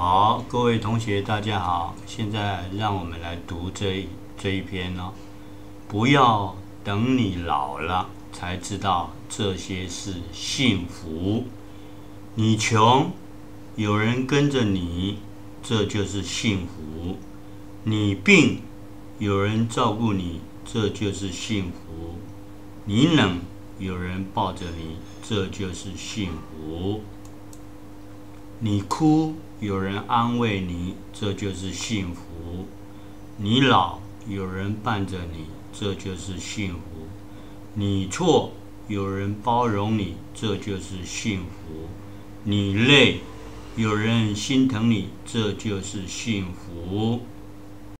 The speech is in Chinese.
好，各位同学，大家好。现在让我们来读这这一篇哦。不要等你老了才知道这些是幸福。你穷，有人跟着你，这就是幸福；你病，有人照顾你，这就是幸福；你冷，有人抱着你，这就是幸福；你哭，有人安慰你，这就是幸福；你老，有人伴着你，这就是幸福；你错，有人包容你，这就是幸福；你累，有人心疼你，这就是幸福。